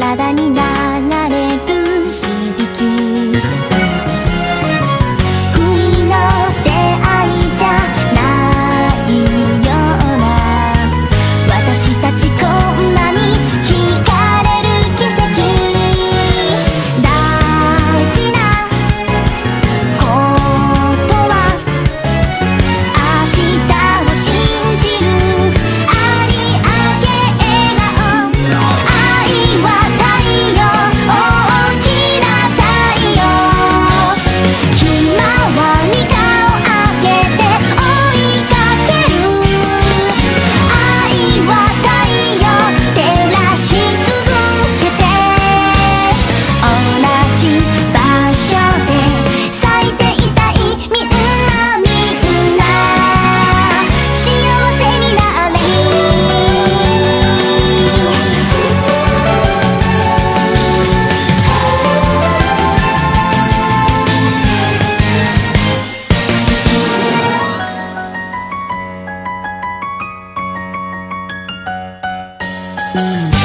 体にな Mm-hmm.